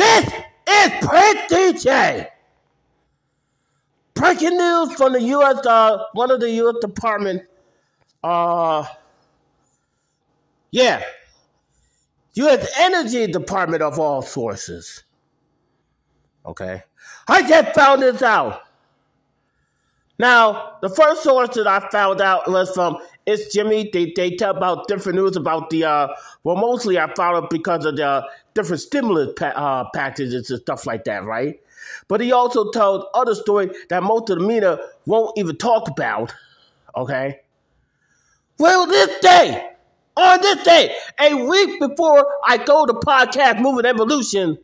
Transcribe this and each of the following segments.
This is Print DJ. Breaking news from the U.S. Uh, one of the U.S. Department. Uh, yeah, U.S. Energy Department of all sources. Okay, I just found this out. Now, the first source that I found out was from It's Jimmy. They, they tell about different news about the, uh, well, mostly I found it because of the different stimulus pa- uh, packages and stuff like that, right? But he also told other story that most of the media won't even talk about, okay? Well, this day, on this day, a week before I go to podcast Movement Evolution,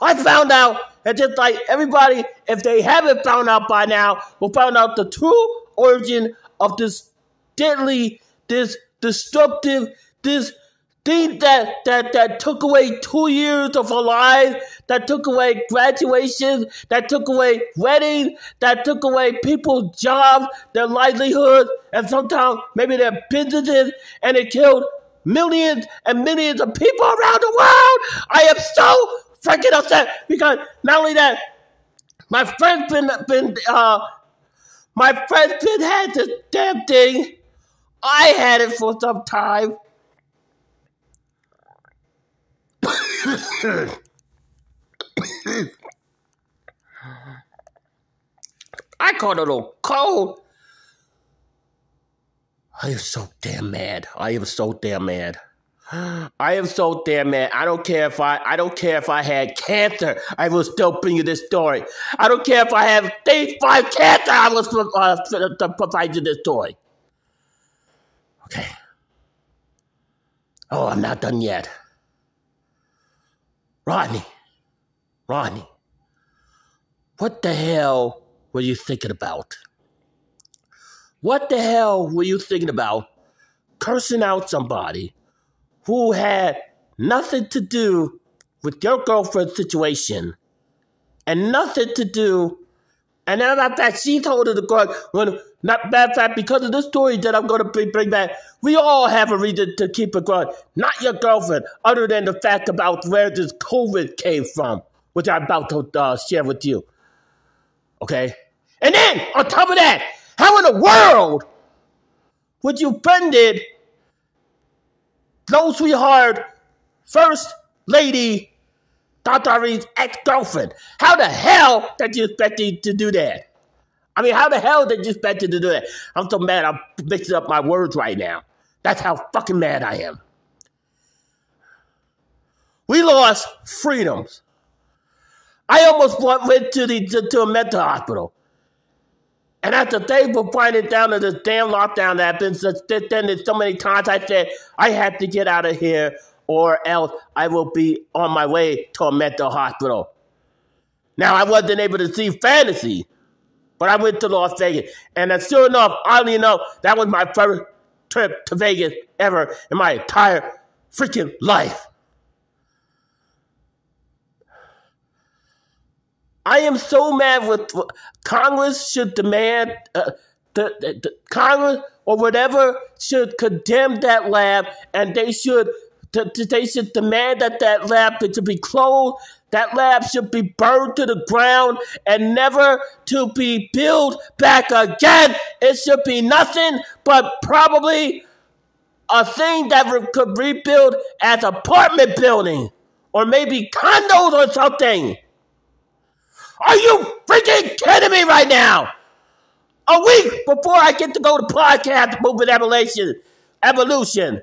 I found out that just like everybody, if they haven't found out by now, will find out the true origin of this deadly, this destructive, this thing that that that took away two years of our lives, that took away graduation, that took away weddings, that took away people's jobs, their livelihood, and sometimes maybe their businesses, and it killed millions and millions of people around the world. I am so freaking upset because not only that, my friend's been been uh my friend's been had this damn thing. I had it for some time. I caught a little cold. I am so damn mad. I am so damn mad. I am so damn mad. I don't care if I I don't care if I had cancer. I will still bring you this story. I don't care if I have stage five cancer. I will uh, to provide you this story. Okay. Oh, I'm not done yet. Rodney, Rodney, what the hell were you thinking about? What the hell were you thinking about cursing out somebody who had nothing to do with your girlfriend's situation and nothing to do and then a that, she told her to go when not of fact, because of this story that I'm gonna bring back, we all have a reason to keep a grudge. Not your girlfriend, other than the fact about where this COVID came from, which I'm about to uh, share with you. Okay? And then, on top of that, how in the world would you offended no sweetheart, first lady, Dr. Irene's ex-girlfriend. How the hell did you expect me to do that? I mean, how the hell did you expect to do that? I'm so mad I'm mixing up my words right now. That's how fucking mad I am. We lost freedoms. I almost went to the to, to a mental hospital. And after they were finding down to this damn lockdown that happened, so then so many times I said, I have to get out of here or else I will be on my way to a mental hospital. Now, I wasn't able to see fantasy, but I went to Las Vegas. And as sure enough, oddly enough, that was my first trip to Vegas ever in my entire freaking life. I am so mad with Congress should demand uh, the, the, the, Congress or whatever should condemn that lab and they should they should demand that that lab to be closed. That lab should be burned to the ground and never to be built back again. It should be nothing but probably a thing that could rebuild as apartment building or maybe condos or something are you freaking kidding me right now? A week before I get to go to podcast Movement Evolution, evolution,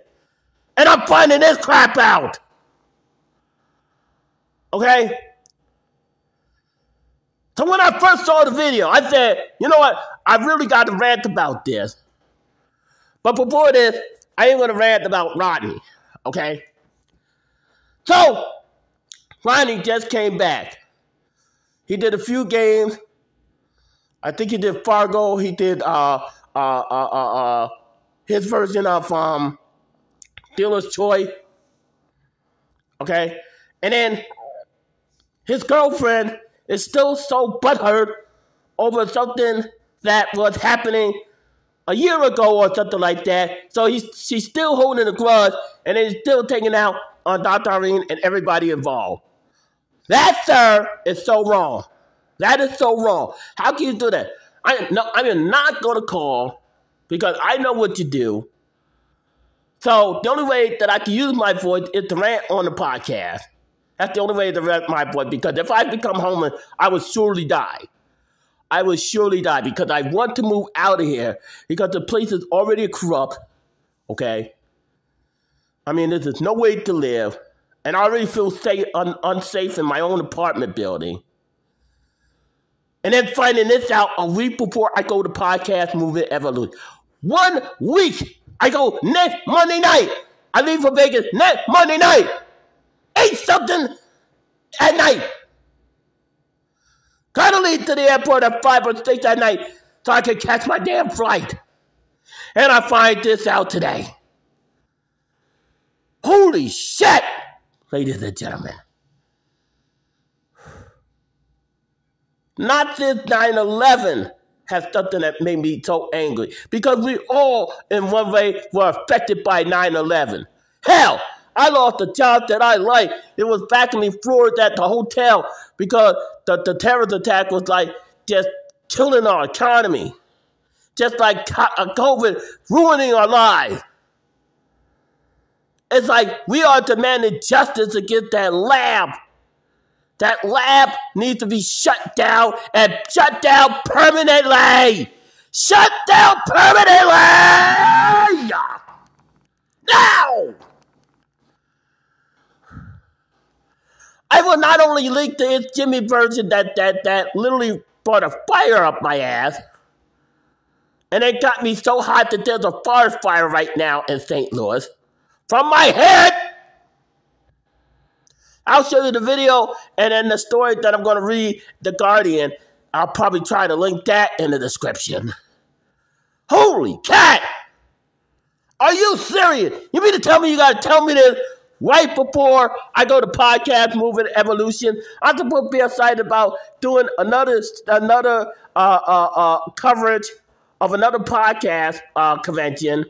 and I'm finding this crap out. Okay. So when I first saw the video, I said, you know what? I really got to rant about this. But before this, I ain't gonna rant about Rodney. Okay. So Rodney just came back. He did a few games. I think he did Fargo. He did uh, uh, uh, uh, uh his version of um, Dealer's Choice. Okay, and then his girlfriend is still so butthurt over something that was happening a year ago or something like that. So he's she's still holding a grudge and is still taking out on Dr. Irene and everybody involved. That, sir, is so wrong. That is so wrong. How can you do that? I no, I am not going to call because I know what you do. So the only way that I can use my voice is to rant on the podcast. That's the only way to rant my voice because if I become homeless, I will surely die. I will surely die because I want to move out of here because the place is already corrupt. Okay. I mean, there's no way to live, and I already feel safe, un, unsafe in my own apartment building. And then finding this out a week before I go to podcast Movement Evolution. One week I go next Monday night. I leave for Vegas next Monday night. Eight something at night. Gotta leave to the airport at five or six at night so I can catch my damn flight. And I find this out today. Holy shit, ladies and gentlemen. Not this 9 11 has something that made me so angry because we all, in one way, were affected by 9 11. Hell, I lost a job that I liked. It was back in Florida at the hotel because the, the terrorist attack was like just killing our economy, just like uh, COVID ruining our lives. It's like we are demanding justice against that lab that lab needs to be shut down and shut down permanently. Shut down permanently! Now! I will not only link to his Jimmy version that, that, that literally brought a fire up my ass, and it got me so hot that there's a forest fire right now in St. Louis. From my head I'll show you the video and then the story that I'm going to read, The Guardian. I'll probably try to link that in the description. Holy cat! Are you serious? You mean to tell me you got to tell me this right before I go to podcast Movement Evolution? I'm supposed to be excited about doing another another uh, uh, uh, coverage of another podcast uh, convention.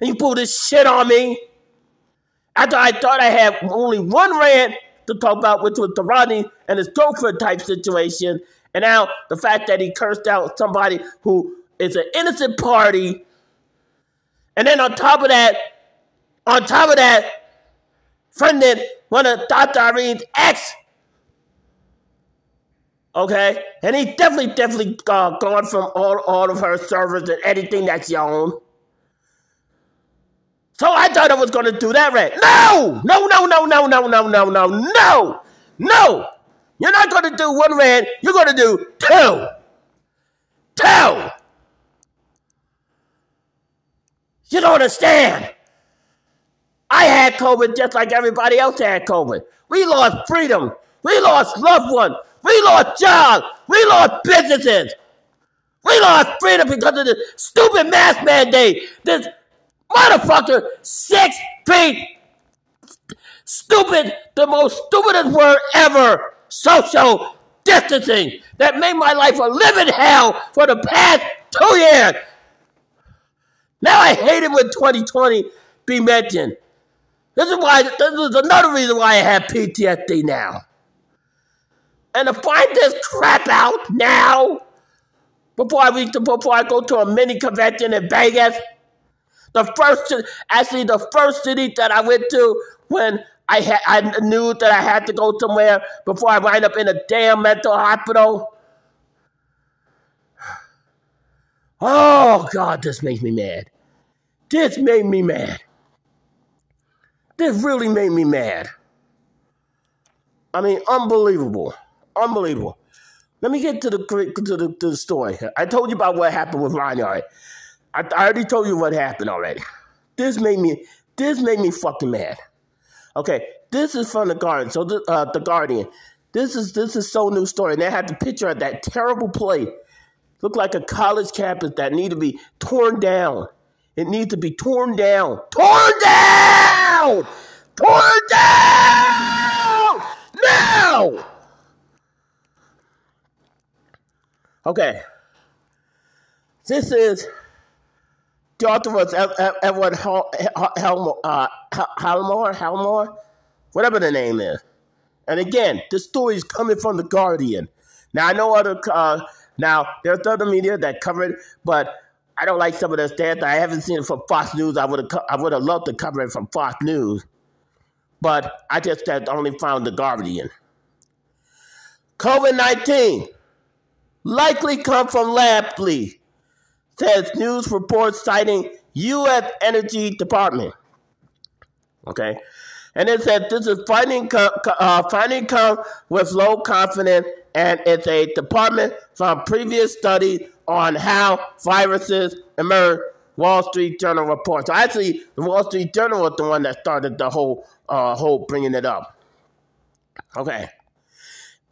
And you pull this shit on me. I thought I had only one rant to talk about, which was the Rodney and his girlfriend type situation, and now the fact that he cursed out somebody who is an innocent party, and then on top of that, on top of that, friended one of Dr. Irene's ex. Okay, and he's definitely, definitely uh, gone from all, all of her servers and anything that's your own. So I thought I was going to do that right. No! No, no, no, no, no, no, no, no, no! No! You're not going to do one rant, you're going to do two! Two! You don't understand. I had COVID just like everybody else had COVID. We lost freedom. We lost loved ones. We lost jobs. We lost businesses. We lost freedom because of the stupid mask mandate. This Motherfucker, six feet. Stupid, the most stupidest word ever. Social distancing that made my life a living hell for the past two years. Now I hate it when 2020 be mentioned. This is why. This is another reason why I have PTSD now. And to find this crap out now, before I reach, before I go to a mini convention in Vegas. The first, actually, the first city that I went to when I I knew that I had to go somewhere before I wind up in a damn mental hospital. Oh God, this makes me mad. This made me mad. This really made me mad. I mean, unbelievable, unbelievable. Let me get to the to the, to the story. I told you about what happened with Ronnie. I, I already told you what happened already. This made me this made me fucking mad. Okay, this is from the Guardian. So the, uh, the Guardian. This is this is so new story. And they had the picture of that terrible place. Looked like a college campus that need to be torn down. It needs to be torn down. Torn down! Torn down! Now! Okay. This is the author was Edward Helmore, uh, Helmore, whatever the name is. And again, this story is coming from the Guardian. Now I know other uh, now there's other media that covered, but I don't like some of the stats. I haven't seen it from Fox News. I would have I would have loved to cover it from Fox News, but I just had only found the Guardian. COVID nineteen likely come from lab leak, says news reports citing U.S. Energy Department. Okay. And it said this is finding, uh, finding come with low confidence, and it's a department from previous study on how viruses emerge. Wall Street Journal report. So actually, the Wall Street Journal was the one that started the whole uh, whole bringing it up. Okay.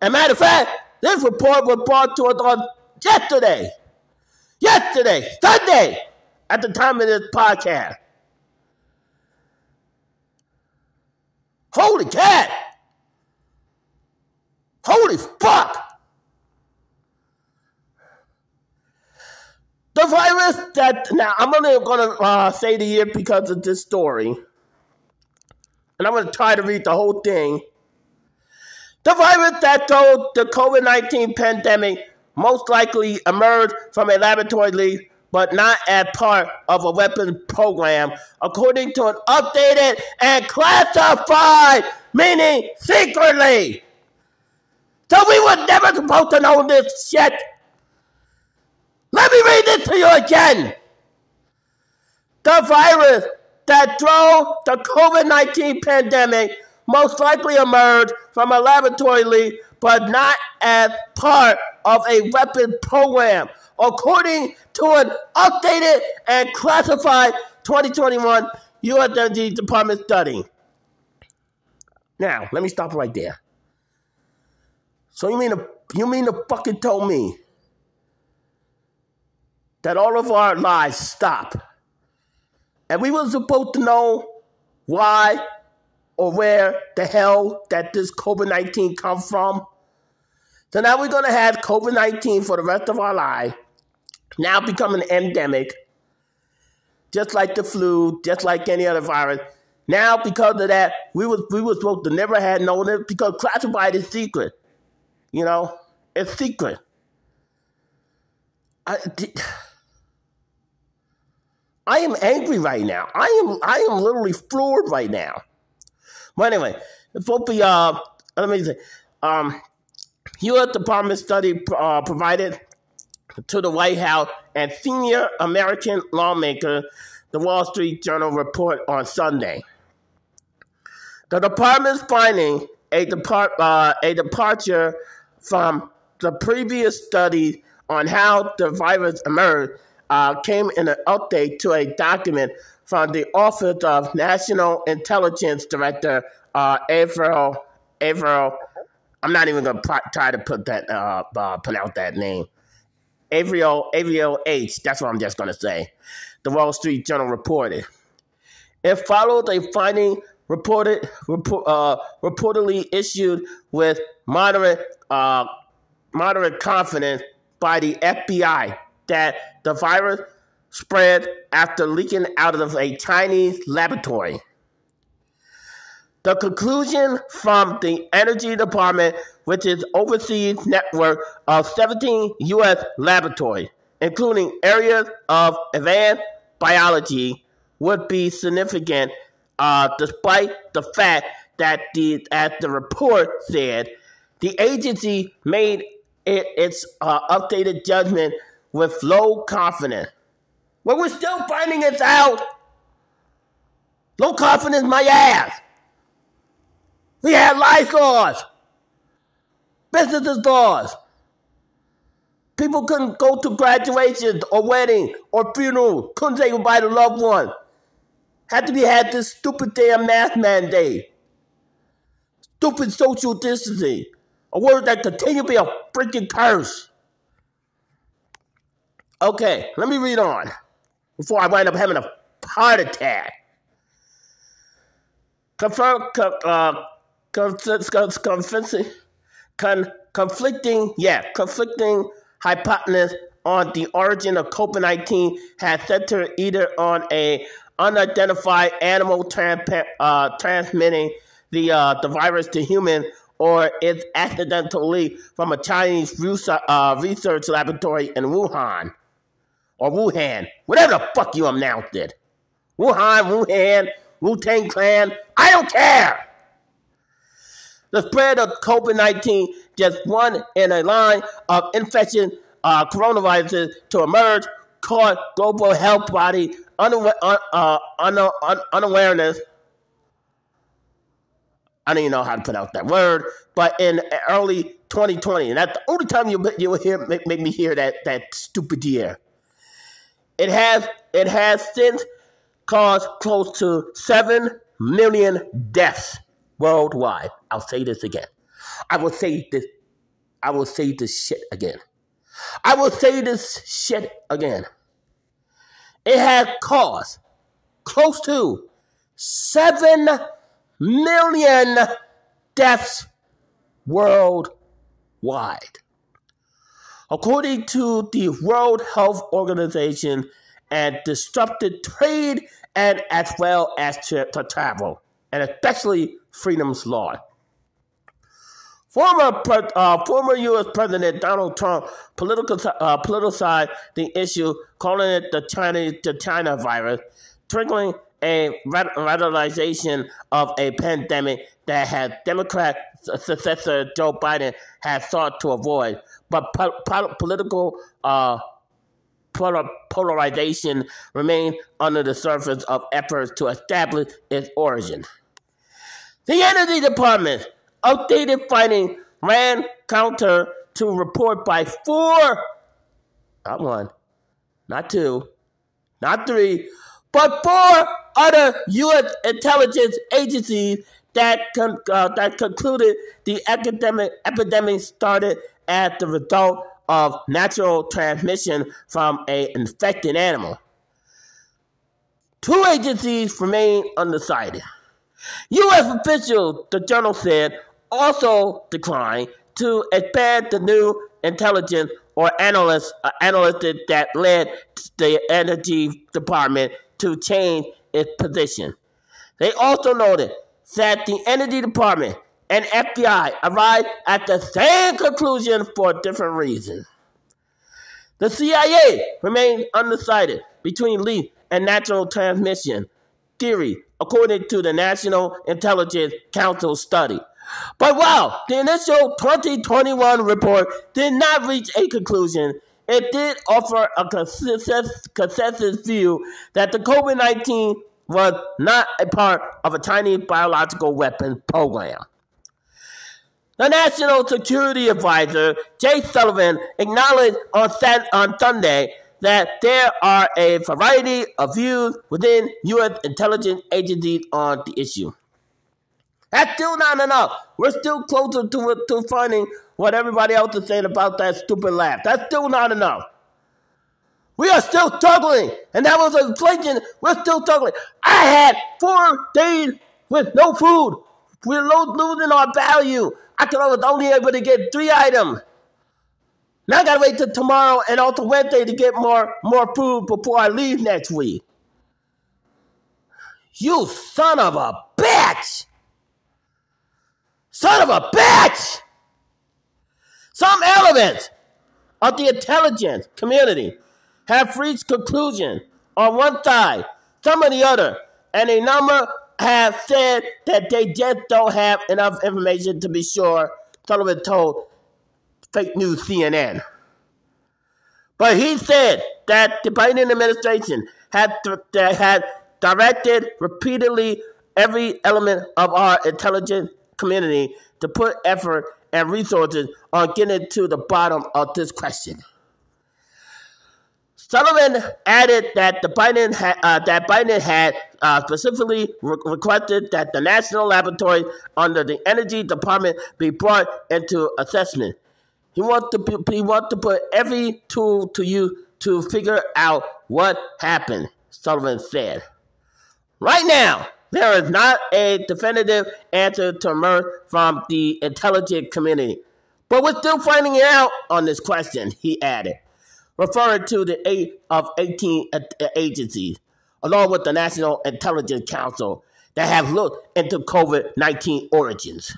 As a matter of fact, this report was brought to us on yesterday. Yesterday, Sunday, at the time of this podcast. Holy cat! Holy fuck! The virus that now I'm only gonna uh, say the year because of this story, and I'm gonna try to read the whole thing. The virus that told the COVID 19 pandemic most likely emerged from a laboratory but not as part of a weapons program, according to an updated and classified, meaning secretly. So we were never supposed to know this shit. Let me read it to you again. The virus that drove the COVID 19 pandemic most likely emerged from a laboratory leak, but not as part of a weapons program according to an updated and classified 2021 U.S. Department study. Now, let me stop right there. So you mean the, you mean to fucking tell me that all of our lives stop, and we were supposed to know why or where the hell that this COVID nineteen come from? So now we're gonna have COVID nineteen for the rest of our life, now become an endemic, just like the flu, just like any other virus. Now, because of that, we was we was supposed to never had known it because classified is secret. You know, it's secret. I, I am angry right now. I am I am literally floored right now. But anyway, be uh let me say um U.S. Department study uh, provided to the White House and senior American lawmaker, the Wall Street Journal report on Sunday. The department's finding a, depart, uh, a departure from the previous study on how the virus emerged uh, came in an update to a document from the Office of National Intelligence Director uh, Avril. Avril, I'm not even going to try to put that uh, uh, pronounce that name. Avril, Avril H. That's what I'm just going to say. The Wall Street Journal reported. It followed a finding reported report, uh, reportedly issued with moderate uh, moderate confidence by the FBI that the virus spread after leaking out of a Chinese laboratory. The conclusion from the Energy Department, which is overseas network of 17 U.S. laboratories, including areas of advanced biology, would be significant, uh, despite the fact that the as the report said, the agency made it, its uh, updated judgment with low confidence. Well, we're still finding it out. Low confidence, my ass. We had life laws, businesses laws. People couldn't go to graduations or wedding or funeral, couldn't say goodbye to loved one. Had to be had this stupid damn mask mandate. Stupid social distancing. A word that continue to be a freaking curse. Okay, let me read on before I wind up having a heart attack. Uh, conflicting, conflicting, yeah, conflicting hypothesis on the origin of COVID-19 has centered either on a unidentified animal uh, transmitting the uh, the virus to human or it's accidentally from a Chinese uh, research laboratory in Wuhan or Wuhan, whatever the fuck you announced it. Wuhan, Wuhan, Wu Tang Clan, I don't care. The spread of COVID 19 just one in a line of infection uh, coronaviruses to emerge caught global health body unawa- uh, uh, unawareness I don't even know how to pronounce that word, but in early 2020, and that's the only time you you hear make, make me hear that that stupid year. It has it has since caused close to seven million deaths worldwide. I'll say this again. I will say this. I will say this shit again. I will say this shit again. It has caused close to seven million deaths worldwide. According to the World Health Organization, and disrupted trade and as well as to, to travel, and especially freedom's law. Former, uh, former U.S. President Donald Trump political, uh, politicized the issue, calling it the China, the China virus, triggering a radicalization of a pandemic that had Democrat successor Joe Biden has sought to avoid. But po- po- political uh, polarization remains under the surface of efforts to establish its origin. The Energy Department updated finding ran counter to report by four, not one, not two, not three, but four other U.S. intelligence agencies that con- uh, that concluded the academic epidemic started as the result of natural transmission from an infected animal. Two agencies remain undecided. U.S. officials, the journal said, also declined to expand the new intelligence or analyst uh, that led the energy department to change its position. They also noted that the Energy Department and FBI arrived at the same conclusion for different reasons. The CIA remained undecided between leak and natural transmission theory, according to the National Intelligence Council study. But while the initial 2021 report did not reach a conclusion, it did offer a consensus view that the COVID 19 was not a part of a Chinese biological weapons program. The National Security Advisor, Jake Sullivan, acknowledged on, on Sunday that there are a variety of views within U.S. intelligence agencies on the issue. That's still not enough. We're still closer to, to finding what everybody else is saying about that stupid laugh. That's still not enough. We are still struggling. And that was inflation. We're still struggling. I had four days with no food. We're losing our value. I was only able to get three items. Now I gotta wait till tomorrow and also Wednesday to get more, more food before I leave next week. You son of a bitch! Son of a bitch! Some elements of the intelligence community have reached conclusion on one side, some on the other, and a number have said that they just don't have enough information to be sure, Sullivan told fake news CNN. But he said that the Biden administration had, had directed repeatedly every element of our intelligence community to put effort and resources on getting to the bottom of this question. Sullivan added that the Biden ha- uh, that Biden had uh, specifically re- requested that the national laboratory under the Energy Department be brought into assessment. He wants to be, he wants to put every tool to use to figure out what happened. Sullivan said. Right now, there is not a definitive answer to emerge from the intelligence community, but we're still finding it out on this question. He added referring to the eight of 18 agencies, along with the National Intelligence Council, that have looked into COVID 19 origins.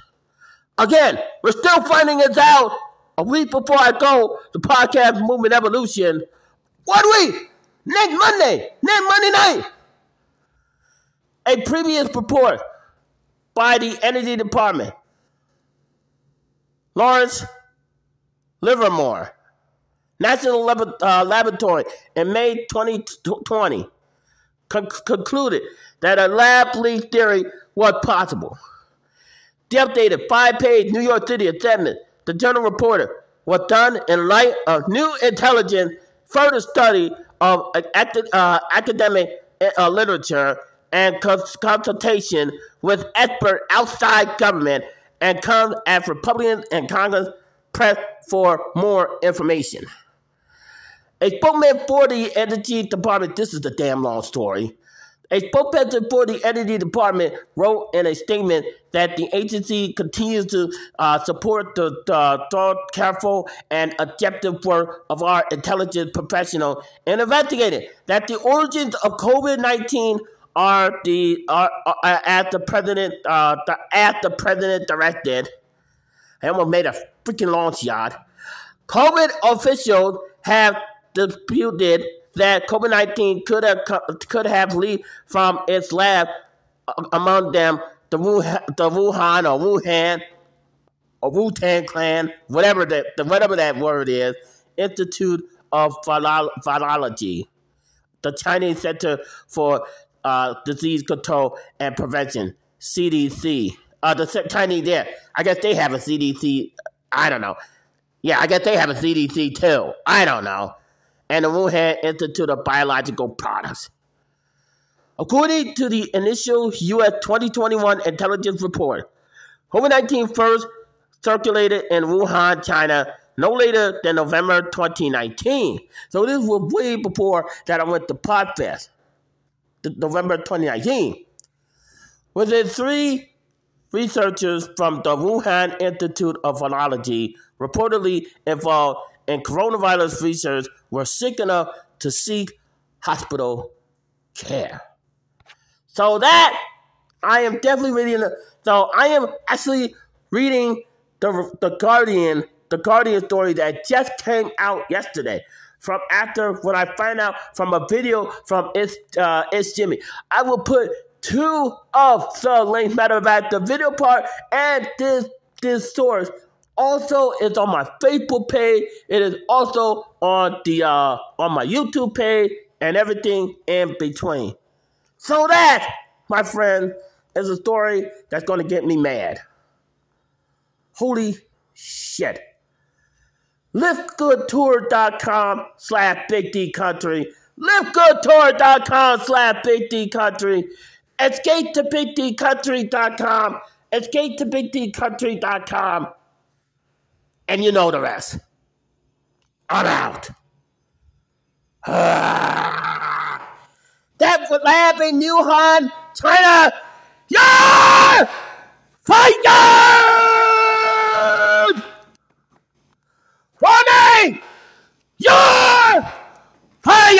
Again, we're still finding it out. A week before I go, the podcast Movement Evolution. One week! Next Monday! Next Monday night! A previous report by the Energy Department. Lawrence Livermore, National Lab- uh, Laboratory, in May 2020, con- concluded that a lab leak theory was possible. The updated five page New York City assessment, the Journal Reporter, was done in light of new intelligence, further study of uh, academic uh, literature and consultation with experts outside government and come as Republicans and Congress press for more information. A spokesman for the Energy Department, this is a damn long story. A spokesperson for the Energy Department wrote in a statement that the agency continues to uh, support the thought, careful, and objective work of our intelligence professionals in investigating that the origins of COVID 19 are the are, are as the president uh, the, as the president directed. I almost made a freaking launch yard. COVID officials have disputed that COVID nineteen could have could have leaked from its lab. Among them, the Wuhan, the Wuhan or Wuhan or Wu Tang Clan, whatever that whatever that word is, Institute of Virology, the Chinese Center for uh, Disease Control and Prevention, CDC. Uh, the Chinese there, I guess they have a CDC. I don't know. Yeah, I guess they have a CDC too. I don't know and the Wuhan Institute of Biological Products. According to the initial U.S. 2021 intelligence report, COVID 19 first circulated in Wuhan, China, no later than November 2019. So this was way before that I went to PodFest, November 2019. Within three researchers from the Wuhan Institute of Virology reportedly involved in coronavirus research were sick enough to seek hospital care. So that I am definitely reading. The, So I am actually reading the the Guardian, the Guardian story that just came out yesterday. From after what I find out from a video from it's uh, it's Jimmy. I will put two of the links. Matter of fact, the video part and this this source also it's on my Facebook page. It is also on the uh, on my YouTube page and everything in between. So that, my friend, is a story that's gonna get me mad. Holy shit. LiftGoodTour.com slash Big D Country. LiftGoodTour.com slash Big D Country. Escape to BigDCountry.com. Escape to BigDCountry.com. And you know the rest. I'm out. that would lab in Wuhan, China. Yeah! Yeah! Warning! Your high